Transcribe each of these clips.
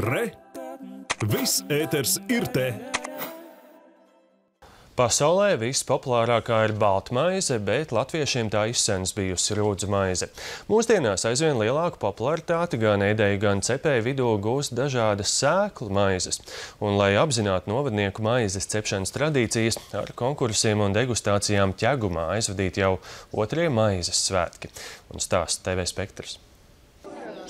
Re! Viss ēters ir te! Pasaulē vispopulārākā ir balta maize, bet latviešiem tā izsens bijusi rūdzu maize. Mūsdienās aizvien lielāku popularitāti gan ēdēju, gan cepēju vidū gūst dažādas sēklu maizes. Un, lai apzinātu novadnieku maizes cepšanas tradīcijas, ar konkursiem un degustācijām ķegumā aizvadīt jau otrie maizes svētki. Un stāsta TV Spektrs.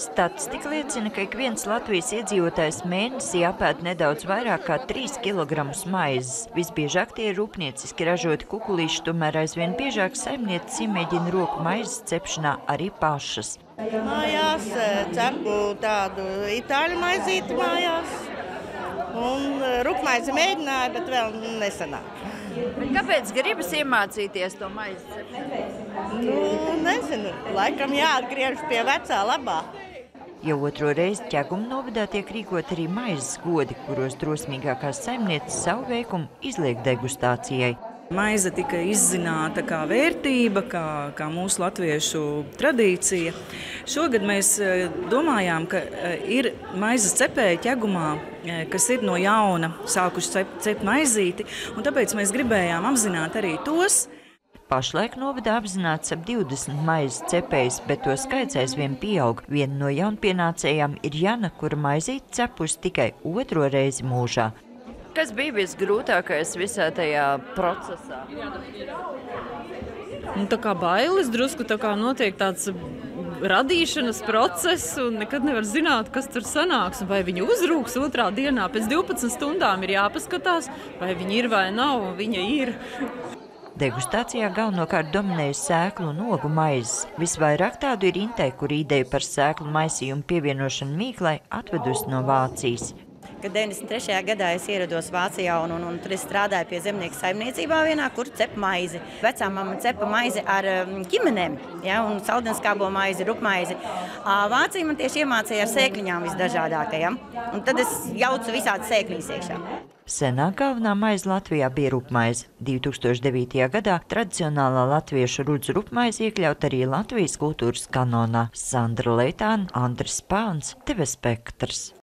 Statistika liecina, ka ik viens Latvijas iedzīvotājs mēnesī apēd nedaudz vairāk kā 3 kg maizes. Visbiežāk tie ir rūpnieciski ražoti kukulīši, tomēr aizvien biežāk saimnieces iemēģina roku maizes cepšanā arī pašas. Mājās eh, cepu tādu itāļu maizīti mājās. Un eh, rupmaizi mēģināju, bet vēl nesanāk. Bet kāpēc gribas iemācīties to maizi cepšanu? Nu, nezinu, laikam jāatgriežas pie vecā labā. Jau otro reizi ķeguma novadā tiek rīkot arī maizes godi, kuros drosmīgākās saimnieces savu veikumu izliek degustācijai. Maize tika izzināta kā vērtība, kā, kā mūsu latviešu tradīcija. Šogad mēs e, domājām, ka e, ir maizes cepēji ķegumā, e, kas ir no jauna sākuši cept cep maizīti, un tāpēc mēs gribējām apzināt arī tos, Pašlaik novadā apzināts ap 20 maizes cepējs, bet to skaits aizvien pieaug. Viena no jaunpienācējām ir Jana, kura maizīt cepus tikai otro reizi mūžā. Kas bija visgrūtākais visā tajā procesā? Nu, tā kā bailes drusku tā kā notiek tāds radīšanas process, un nekad nevar zināt, kas tur sanāks. Vai viņi uzrūks otrā dienā, pēc 12 stundām ir jāpaskatās, vai viņi ir vai nav, un viņa ir. Degustācijā galvenokārt dominēja sēklu un ogu maizes. Visvairāk tādu ir Intei, kur ideja par sēklu maisījumu pievienošanu mīklai atvedusi no Vācijas. Kad 93. gadā es ierados Vācijā un, un, un tur strādāju pie zemnieku saimniecībā vienā, kur cep maizi. Vecā mamma cepa maizi ar um, ķimenēm, ja, un saldenskābo maizi, rupmaizi. Vācija man tieši iemācīja ar sēkliņām visdažādākajām. Un tad es jaucu visādi sēkliņas iekšā. Senāk galvenā maize Latvijā bija rupmaize. 2009. gadā tradicionālā latviešu rudzu rupmaize iekļaut arī Latvijas kultūras kanonā. Sandra Leitāna, Andris Pāns, TV Spektrs.